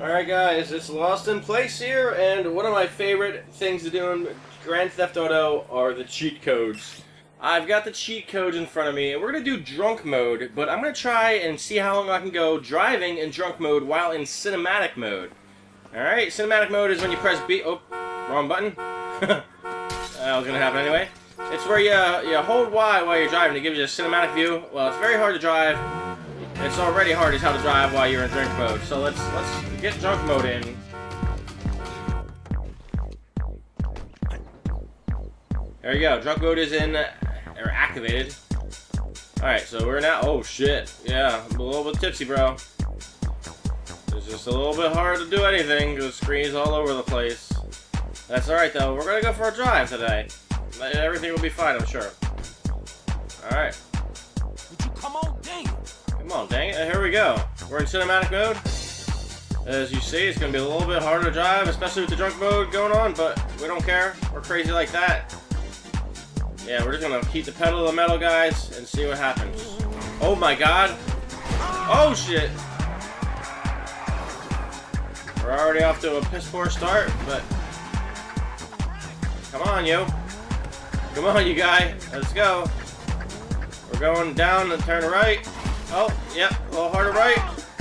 Alright guys, it's Lost in Place here, and one of my favorite things to do in Grand Theft Auto are the cheat codes. I've got the cheat codes in front of me, and we're going to do drunk mode, but I'm going to try and see how long I can go driving in drunk mode while in cinematic mode. Alright, cinematic mode is when you press B... Oh, wrong button. that was going to happen anyway. It's where you, you hold Y while you're driving It gives you a cinematic view. Well, it's very hard to drive. It's already hard as how to drive while you're in drink mode. So let's let's get drunk mode in. There you go. Drunk mode is in uh, or activated. Alright, so we're now oh shit. Yeah, I'm a little bit tipsy, bro. It's just a little bit hard to do anything because the screen's all over the place. That's alright though. We're gonna go for a drive today. Everything will be fine, I'm sure. We go. We're in cinematic mode. As you see, it's going to be a little bit harder to drive, especially with the drunk mode going on, but we don't care. We're crazy like that. Yeah, we're just going to keep the pedal to the metal, guys, and see what happens. Oh my god. Oh shit. We're already off to a piss poor start, but... Come on, yo. Come on, you guy. Let's go. We're going down and turn right. Oh, yep, a little harder right.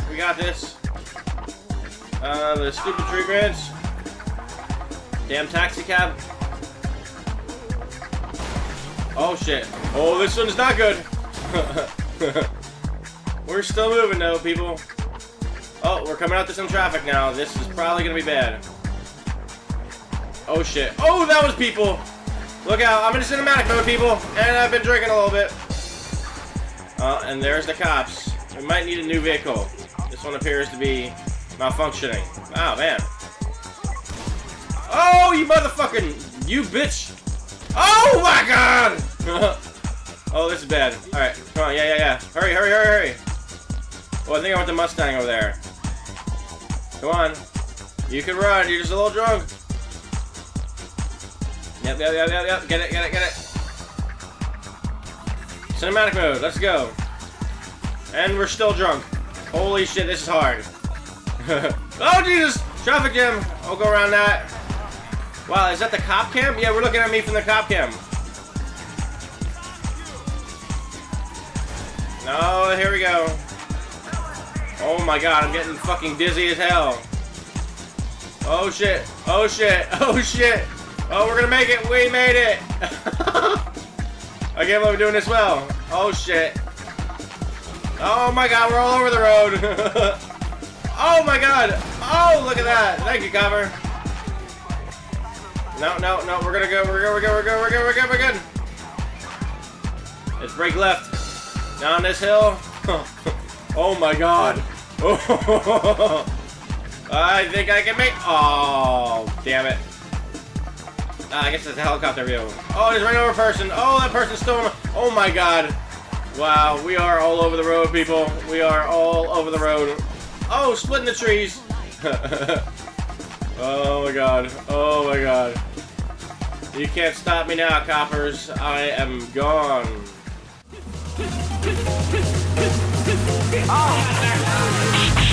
We got this. Uh, the stupid tree branch. Damn taxi cab. Oh shit. Oh, this one's not good. we're still moving though, people. Oh, we're coming out to some traffic now. This is probably gonna be bad. Oh shit. Oh, that was people! Look out, I'm in a cinematic mode, people, and I've been drinking a little bit. Uh, and there's the cops. We might need a new vehicle. This one appears to be malfunctioning. Oh, man. Oh, you motherfucking... You bitch! Oh, my God! oh, this is bad. Alright, come on. Yeah, yeah, yeah. Hurry, hurry, hurry, hurry. Oh, I think I want the Mustang over there. Come on. You can run. You're just a little drunk. Yep, yep, yep, yep, yep. Get it, get it, get it. Cinematic mode, let's go. And we're still drunk. Holy shit, this is hard. oh, Jesus! Traffic jam! I'll go around that. Wow, is that the cop cam? Yeah, we're looking at me from the cop cam. Oh, here we go. Oh my god, I'm getting fucking dizzy as hell. Oh shit. Oh shit. Oh shit. Oh, we're gonna make it. We made it. I can't believe we're doing this well. Oh, shit. Oh, my God. We're all over the road. oh, my God. Oh, look at that. Thank you, Copper. No, no, no. We're to go. We're good. We're good. We're good. We're good. We're good. We're good. Let's break left. Down this hill. oh, my God. I think I can make... Oh, damn it. Ah, I guess it's a helicopter view. Oh, there's right over a person. Oh, that person's still... Oh my god. Wow, we are all over the road, people. We are all over the road. Oh, splitting the trees. oh my god. Oh my god. You can't stop me now, coppers. I am gone. Oh.